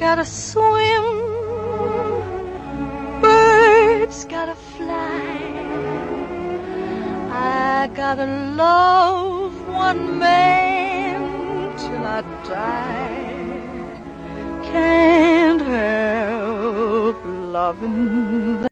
gotta swim, birds gotta fly. I gotta love one man till I die. Can't help loving